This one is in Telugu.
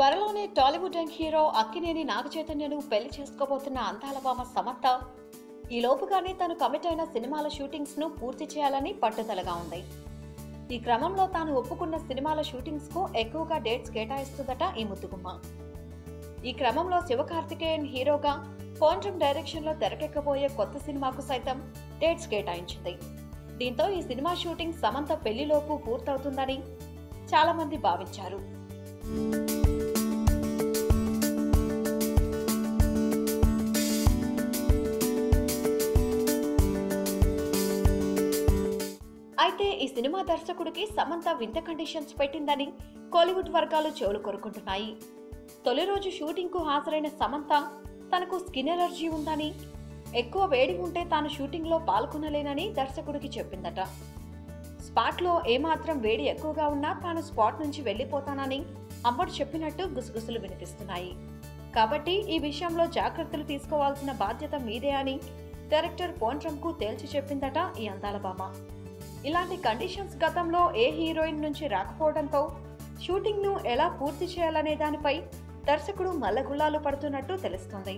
త్వరలోనే టాలీవుడ్ యంగ్ హీరో అక్కినేని నాగచైతన్యను పెళ్ళి చేసుకోబోతున్న అందాల భామ సమర్థ ఈలోపుగానే తను కమిట్ అయిన సినిమాల షూటింగ్స్ను పూర్తి చేయాలని పట్టుదలగా ఉంది. ఈ క్రమంలో తాను ఒప్పుకున్న సినిమాల షూటింగ్స్కు ఎక్కువగా డేట్స్ కేటాయిస్తుందట ఈ ముద్దుగుమ్మ. ఈ క్రమంలో శివకార్తికేయన్ హీరోగా కోండ్రం డైరెక్షన్లో తెరకెక్కబోయే కొత్త సినిమాకు సైతం డేట్స్ కేటాయించింది. దీంతో ఈ సినిమా షూటింగ్ సమంత పెళ్ళిలోపు పూర్తవుతుందని చాలామంది భావించారు. అయితే ఈ సినిమా దర్శకుడికి సమంత వింత కండిషన్స్ పెట్టిందని కోలీవుడ్ వర్గాలు చెవులు కొరుకుంటున్నాయి. తొలి రోజు షూటింగ్కు హాజరైన సమంత తనకు స్కిన్ ఎలర్జీ ఉందని ఎక్కువ వేడి ఉంటే తాను షూటింగ్లో పాల్గొనలేనని దర్శకుడికి చెప్పిందట. స్పాట్లో ఏమాత్రం వేడి ఎక్కువగా ఉన్నా తాను స్పాట్ నుంచి వెళ్ళిపోతానని అమ్మడు చెప్పినట్టు గుసగుసలు వినిపిస్తున్నాయి. కాబట్టి ఈ విషయంలో జాగ్రత్తలు తీసుకోవాల్సిన బాధ్యత మీదే అని డైరెక్టర్ పోన్ట్రంకు తేల్చి చెప్పిందట ఈ అందాల భామ ఇలాంటి కండిషన్స్ గతంలో ఏ హీరోయిన్ నుంచి రాకపోవడంతో షూటింగ్ను ఎలా పూర్తి చేయాలనే దానిపై దర్శకుడు మల్లగుల్లాలు పడుతున్నట్టు తెలుస్తోంది.